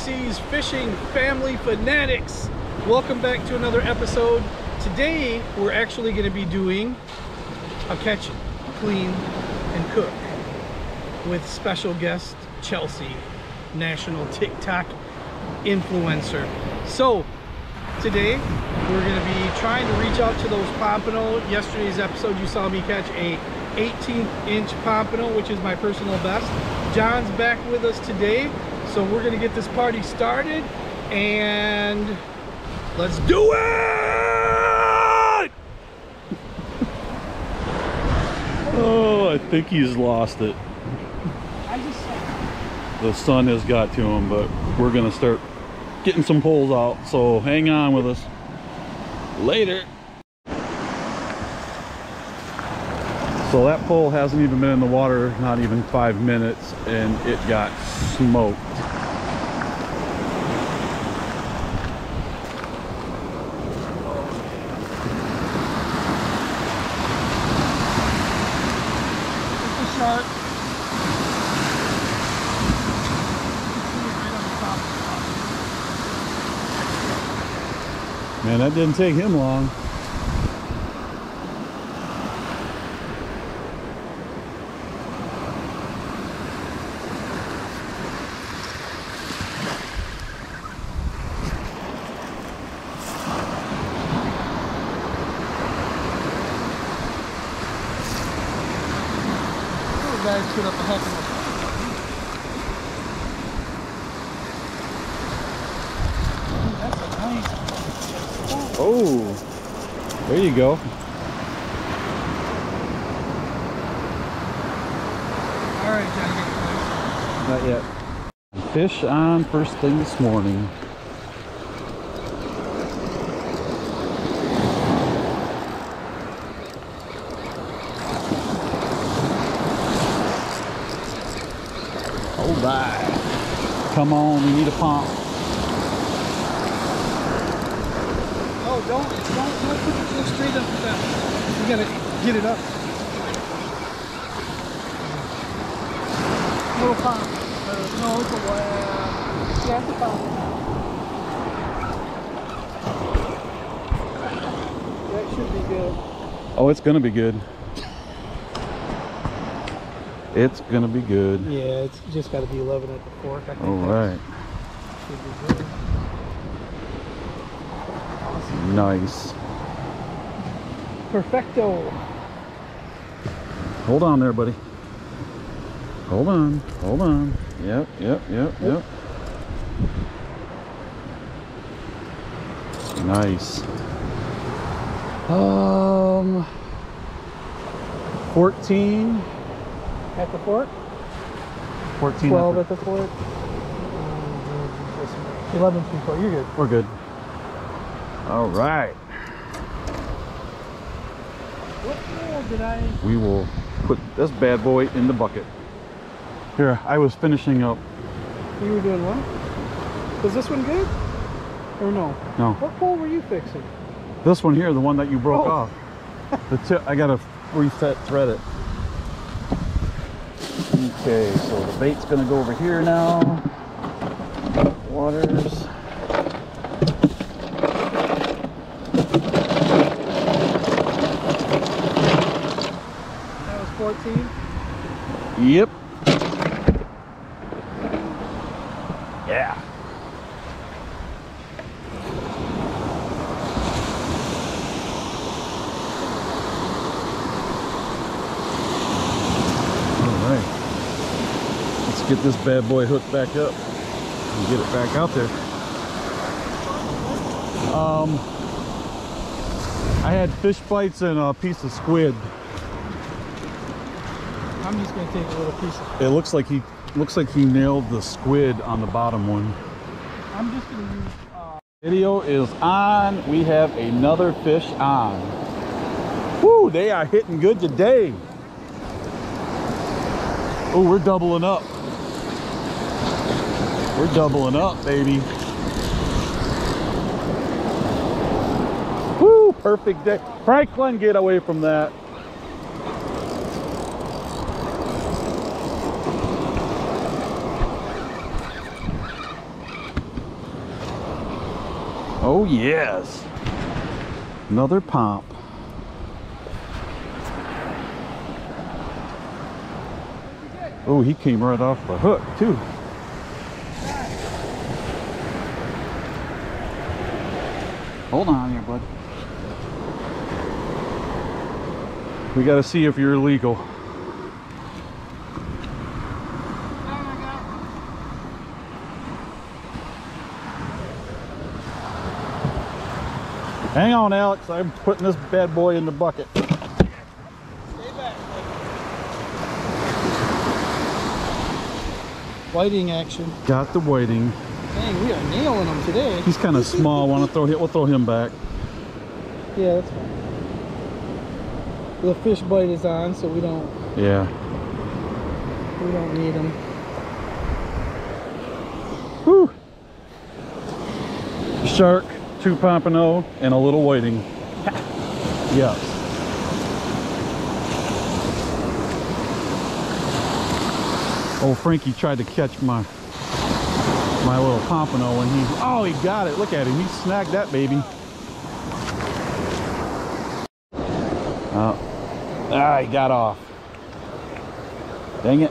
2C's Fishing Family Fanatics. Welcome back to another episode. Today, we're actually going to be doing a catch, clean, and cook with special guest Chelsea, national TikTok influencer. So, today, we're going to be trying to reach out to those pompano. Yesterday's episode, you saw me catch a 18 inch pompano, which is my personal best. John's back with us today, so we're gonna get this party started and let's do it! Oh, I think he's lost it. The sun has got to him, but we're gonna start getting some poles out. So hang on with us. Later. So that pole hasn't even been in the water, not even five minutes, and it got smoked. Man, that didn't take him long. the top. Guys put up a heck of a Ooh, That's a nice. Oh, there you go. All right, John, get close. Not yet. Fish on first thing this morning. Hold that. Come on, we need a pump. Oh, don't, don't, don't put it straight up with that. You gotta get it up. Little pump. No, it's a yeah, it's a pump. That should be good. Oh, it's gonna be good. It's gonna be good. Yeah, it's just got to be 11 at the fork. I think All right. should be good. Awesome. Nice. Perfecto. Hold on there, buddy. Hold on. Hold on. Yep, yep, yep, yep. Nice. Um 14 At the fork? 14 12 at at the fork? 11 three quarter. You're good. We're good. All right. What did I? We will put this bad boy in the bucket. Here, I was finishing up. You were doing what? Was this one good? Or no? No, What pole were you fixing? this one here, the one that you broke Oh. off. The tip, I gotta reset thread it. Okay, so the bait's gonna go over here now. Waters. That was 14. Yep. Yeah. All right. Let's get this bad boy hooked back up and get it back out there. Um, I had fish bites and a piece of squid. I'm just gonna take a little piece of. It looks like he looks like he nailed the squid on the bottom one. I'm just gonna use. Uh, Video is on. We have another fish on. Woo, they are hitting good today. Oh, we're doubling up. We're doubling up, baby. Woo, perfect day. Franklin, get away from that. Oh yes. Another pomp. Oh, he came right off the hook too. Hold on here, bud. We got to see if you're legal. Hang on, Alex. I'm putting this bad boy in the bucket. Stay back. Whiting action. Got the whiting. Dang, we are nailing them today. He's kind of small. Want to throw him? We'll throw him back. Yeah, that's fine. The fish bite is on, so we don't Yeah. we don't need them. Whew. Shark, two pompano, and a little whiting. yes. Old oh, Frankie tried to catch my my little pompano when he oh he got it. Look at him. He snagged that baby. Oh. Ah, he got off. Dang it.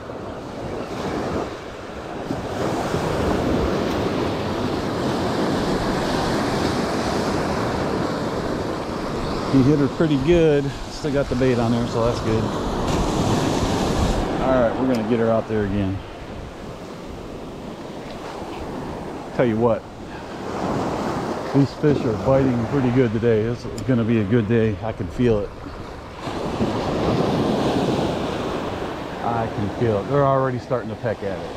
He hit her pretty good. Still got the bait on there, so that's good. All right, we're gonna get her out there again. Tell you what, these fish are biting pretty good today. This is gonna be a good day. I can feel it. I can feel it. They're already starting to peck at it.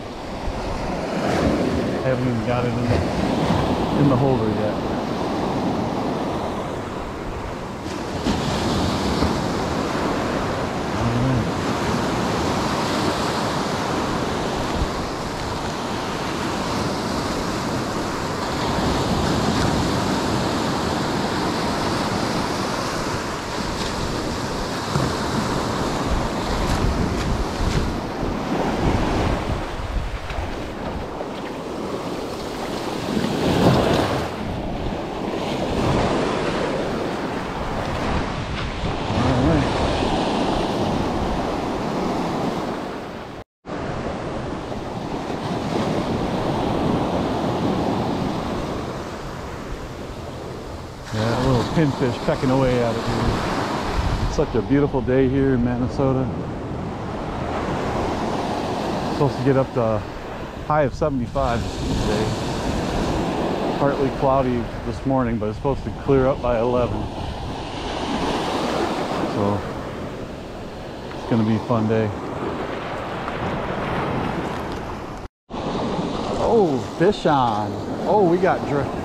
I Haven't even got it in the, in the holder yet. All right. Yeah, a little pinfish pecking away at it here. It's such a beautiful day here in Minnesota. Supposed to get up to high of 75 today. Partly cloudy this morning, but it's supposed to clear up by 11. So it's gonna be a fun day. Oh, fish on. Oh, we got drift.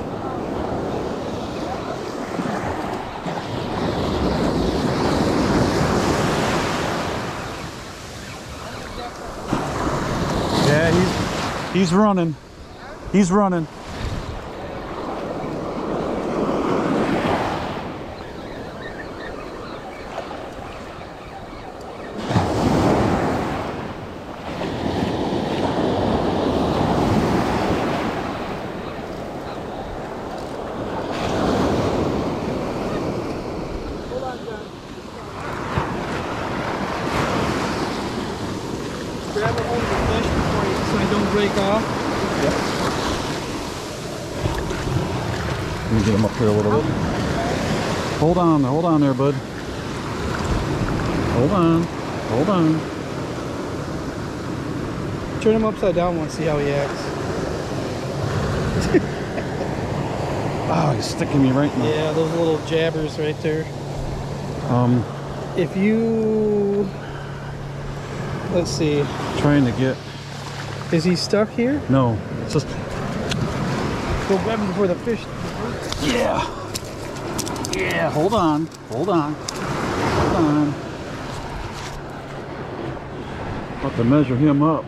Yeah, he's running. He's running. Hold on, John. Grab a hold of the fish before you, so I don't break off. Let me get him up here a little bit. Hold on, hold on there, bud. Hold on, hold on. Turn him upside down once, see how he acts. Oh, he's sticking me right in the. Yeah, those little jabbers right there. Um, If you, let's see, trying to get. Is he stuck here? No, it's just. Go grab him before the fish. Yeah. Yeah. Hold on. Hold on. Hold on. Have to measure him up.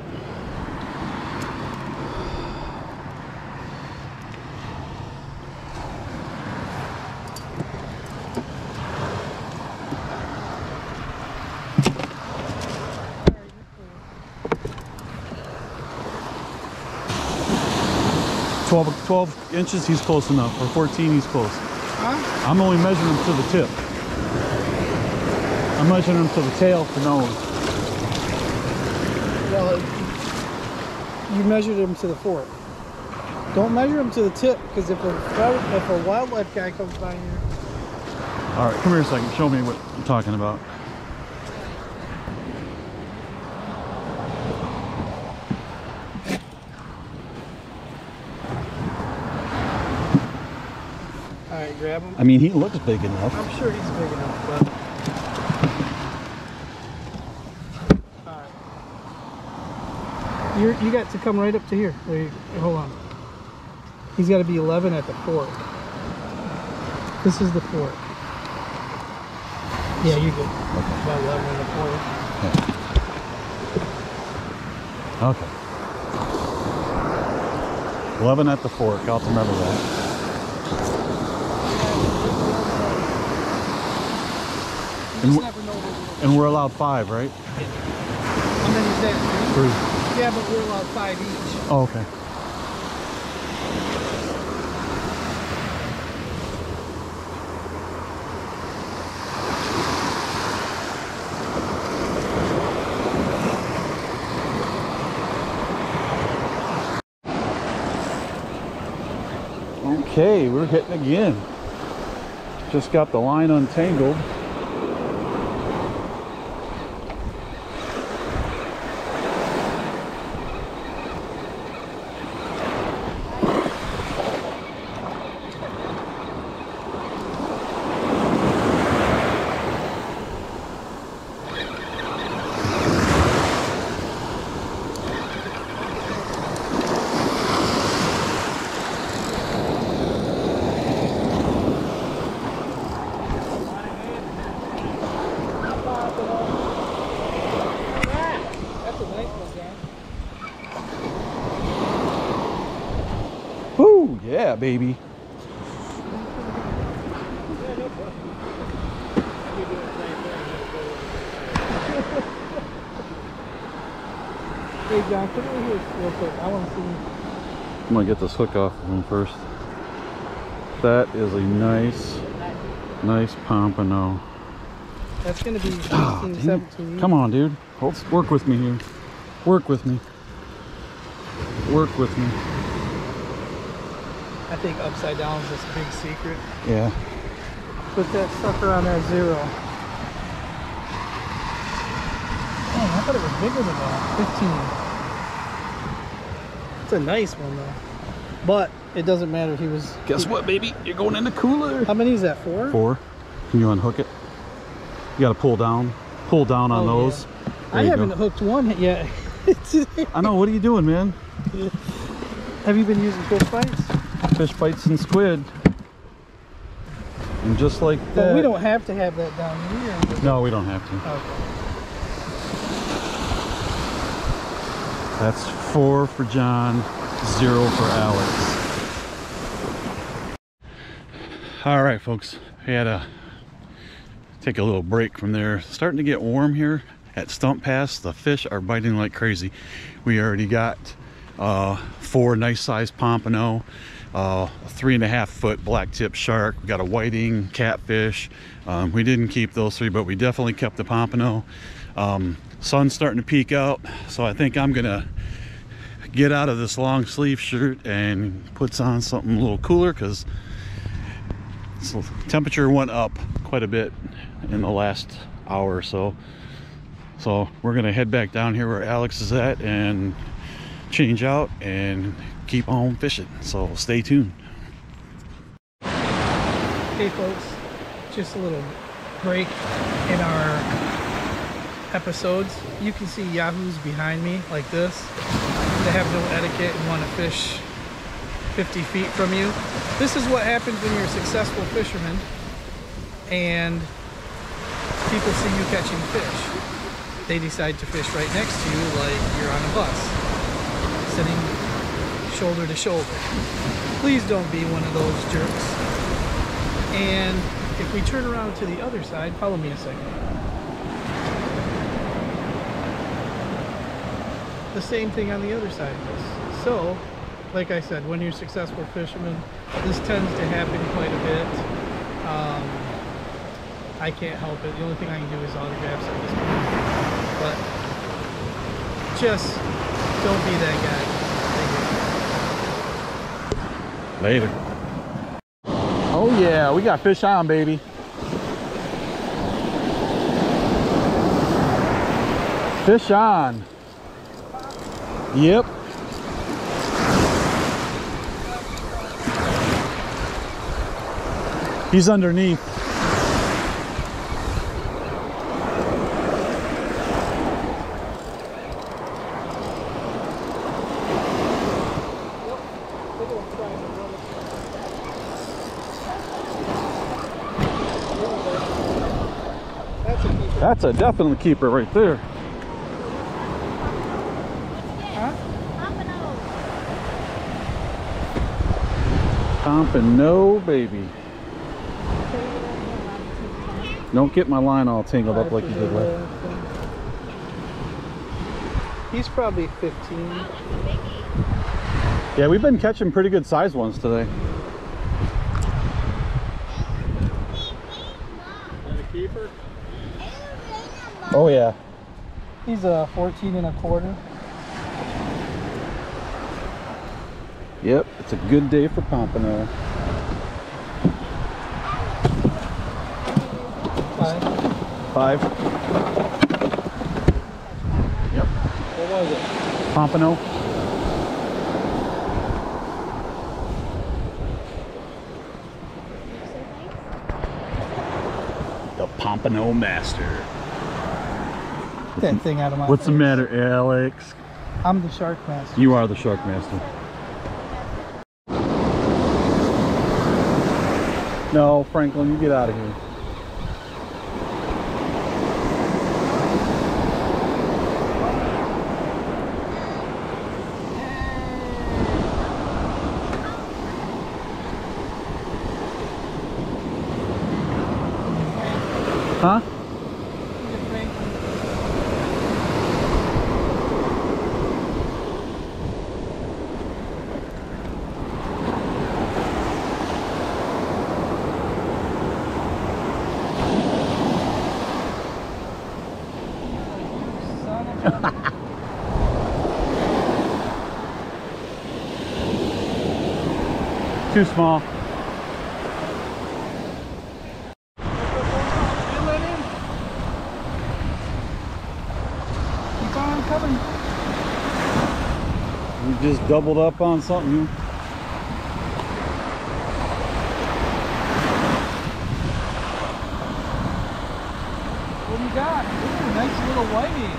12, 12 inches, he's close enough. Or 14, he's close. Huh? I'm only measuring him to the tip. I'm measuring him to the tail to nose. Well, you measured him to the fork. Don't measure him to the tip, because if a if a wildlife guy comes by here, All right, come here a second. Show me what I'm talking about. Right, grab him. I mean, he looks big enough. I'm sure he's big enough, but. Right. You're, you got to come right up to here. There you, hold on. He's got to be 11 at the fork. This is the fork. Yeah, you good. About 11 at the fork. Okay. 11 at the fork. I'll remember that. And just never know what And we're allowed five, right? How many is that? Three. Three? Yeah, but we're allowed five each. Oh, okay. Okay, we're hitting again. Just got the line untangled. That's a nice one, John. Baby. Hey, John, come over here real quick. I want to see. I'm gonna get this hook off of him first. That is a nice, nice pompano. That's to be 16, Ah, dang it. 17. Come on, dude. Hold, work with me here. Work with me. Work with me. I think upside down is this big secret. Yeah. Put that sucker on that zero. Oh, I thought it was bigger than that. 15. It's a nice one though. But it doesn't matter. He was. Guess what, baby? You're going in the cooler. How many is that? Four? Four. Can you unhook it? You gotta pull down. Pull down on Oh, those. I There you haven't go. hooked one yet. I know. What are you doing, man? Have you been using fish bites? Fish bites and squid. And just like that. We don't have to have that down here. No, we don't have to. Okay. That's four for John, zero for Alex. All right, folks, we had to take a little break from there. It's starting to get warm here at Stump Pass. The fish are biting like crazy. We already got uh, four nice sized pompano, uh, a three and a half foot black tip shark. We got a whiting, catfish. Um, we didn't keep those three, but we definitely kept the pompano. Um, sun's starting to peek out, so I think I'm gonna get out of this long sleeve shirt and puts on something a little cooler because temperature went up quite a bit in the last hour or so. So we're gonna head back down here where Alex is at and change out and keep on fishing. So stay tuned. Hey folks, just a little break in our episodes. You can see yahoos behind me like this. They have no etiquette and want to fish 50 feet from you. This is what happens when you're a successful fisherman and people see you catching fish. They decide to fish right next to you like you're on a bus, sitting shoulder to shoulder. Please don't be one of those jerks. And if we turn around to the other side, follow me a second. The same thing on the other side of this. So like I said, when you're successful fishermen, this tends to happen quite a bit. Um, I can't help it. The only thing I can do is autographs at this point. But just don't be that guy. Thank you. Later. Oh yeah, we got fish on, baby. Fish on. Yep. He's underneath. That's a keeper. That's a definite keeper right there. Huh? Pompano, baby. Don't get my line all tangled up like you did last. He's probably 15. Yeah, we've been catching pretty good sized ones today. Oh yeah. He's a 14 and a quarter. Yep, it's a good day for Pompano. Five. Five. Yep. What was it? Pompano. The Pompano Master. That thing out of my What's the matter, Alex? I'm the shark master. You are the Shark Master. No, Franklin, you get out of here. Huh? Too small. You just doubled up on something. What do you got? Ooh, nice little whitey.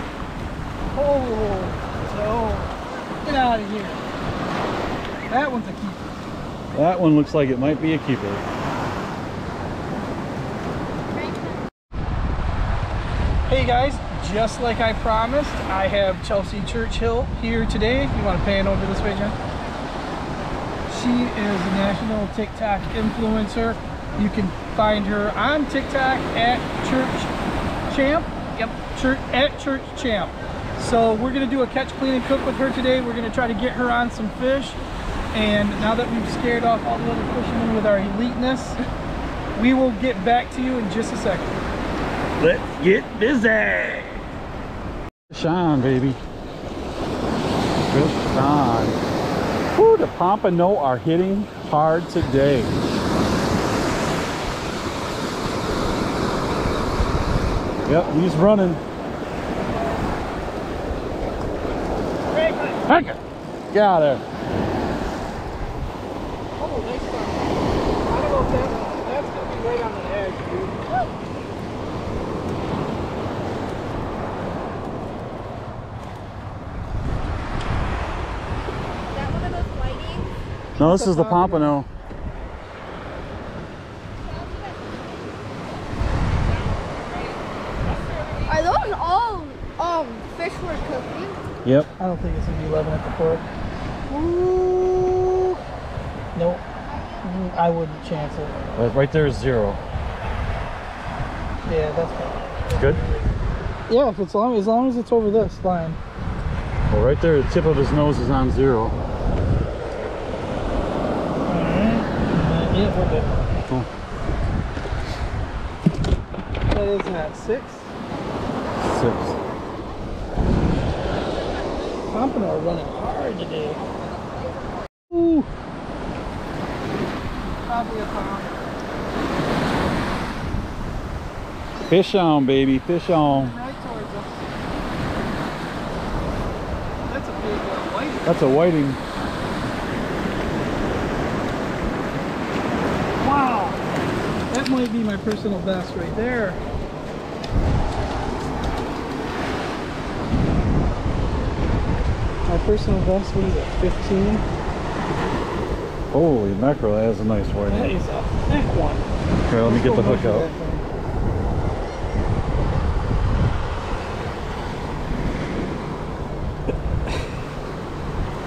Oh, no. Get out of here. That one's a keeper. That one looks like it might be a keeper. Hey guys, just like I promised, I have Chelsea Churchill here today. You want to pan over this way, Jen? She is a national TikTok influencer. You can find her on TikTok at Church Champ. Yep, church, at Church Champ. So we're gonna do a catch, clean, and cook with her today. We're gonna try to get her on some fish. And now that we've scared off all the other fishermen with our eliteness, we will get back to you in just a second. Let's get busy. Fish on, baby. Fish on. Whew, the Pompano are hitting hard today. Yep, he's running. Heck it. Get out of there. Oh, nice one. I don't know if that, that's gonna be right on the edge, dude. Is that one of those whitings? No, this is the Pompano. Are those all um fish we're cooking? Yep. I don't think it's gonna be 11 at the fork. Ooh. Nope. Mm, I wouldn't chance it. Right- Right there is zero. Yeah, that's fine. Good. Yeah, if it's long, as long as it's over this line. Well, right there, the tip of his nose is on zero. Hold it. Cool. What is that? Six? Six. Pompano are running hard today. Ooh. Probably a pound. Fish on, baby. Fish on. Right towards us. That's a big uh, white. That's a whiting. Wow. That might be my personal best right there. My personal best, was at 15? Holy mackerel, that is a nice That whiting. is a thick one. Okay, let me get the hook out.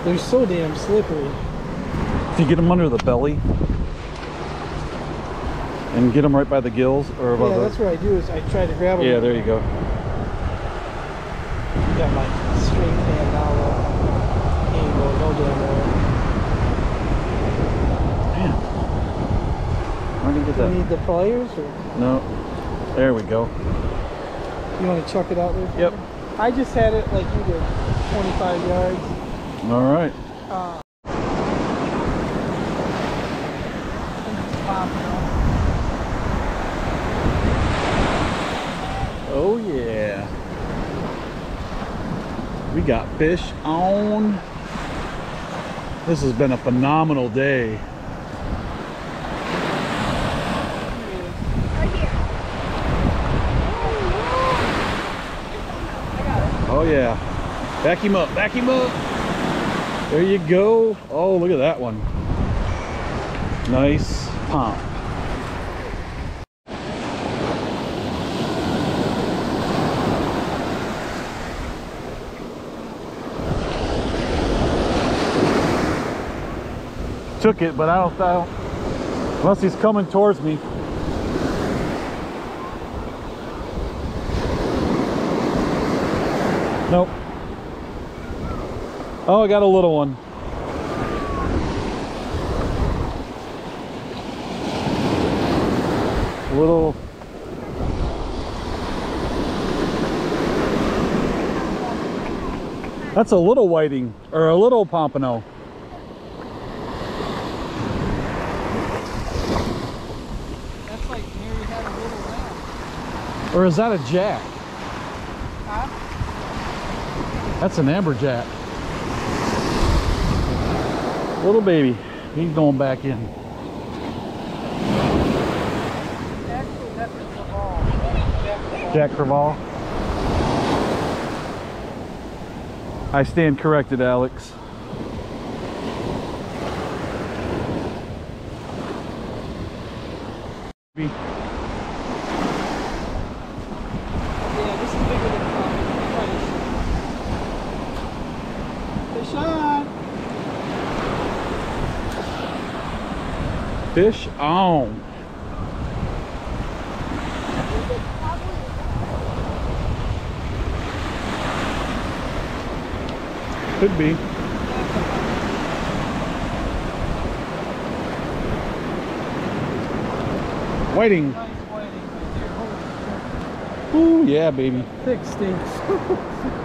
They're so damn slippery. If you get them under the belly and get them right by the gills or above Yeah, that's what I do is I try to grab them. Yeah, there you go. Got my string hand now. uh, Ain't no damn well. Damn. Why didn't get Do you that? need the pliers or No. There we go. you want to chuck it out there? Yep. I just had it like you did, 25 yards. All right. Uh, pompano. Oh yeah. We got fish on. This has been a phenomenal day. Oh yeah. Back him up, back him up. There you go. Oh, look at that one. Nice pump. Took it, but I don't, I don't unless he's coming towards me. Nope. Oh, I got a little one. Little. That's a little whiting or a little pompano. That's like Mary had a little lamb. Or is that a jack? Huh? That's an amberjack. Little baby. He's going back in. Actually, that was the ball. Jack the ball. I stand corrected, Alex. Yeah, this is bigger than twice. Fish on. Fish on. Could be. Whiting. Nice whiting right there. Holy Ooh, yeah, baby. Thick stinks.